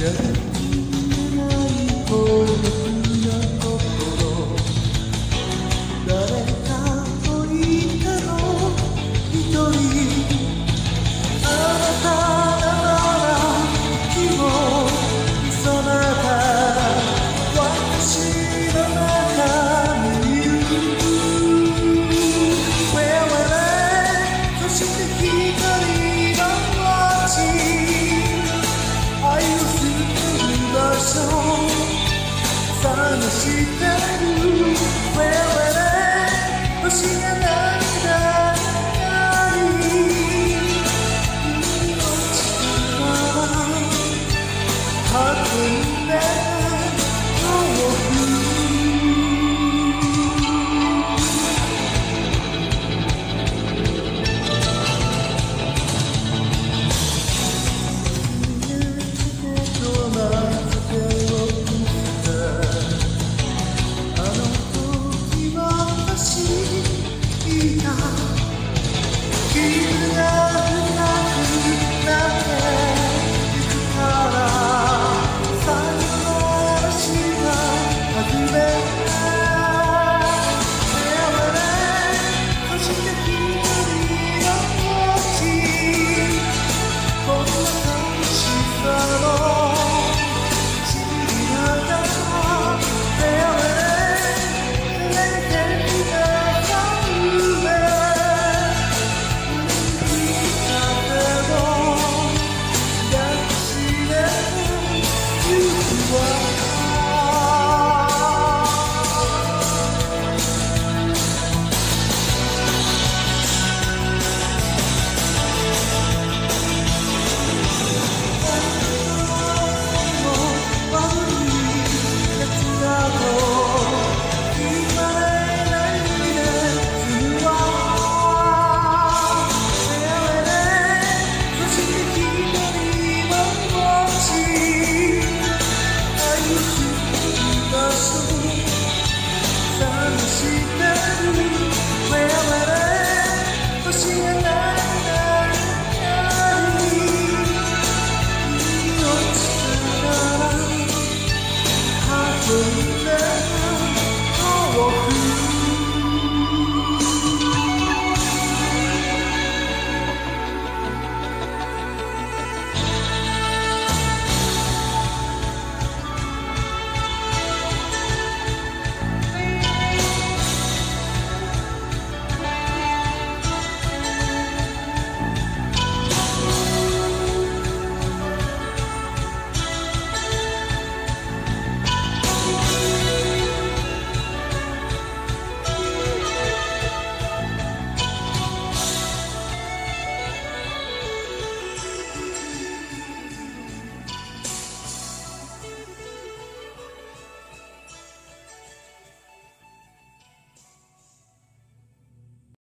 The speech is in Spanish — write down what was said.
Yeah. But she can do, well,